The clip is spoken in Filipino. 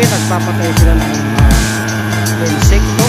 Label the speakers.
Speaker 1: nagpapatay sila ng uh, insekto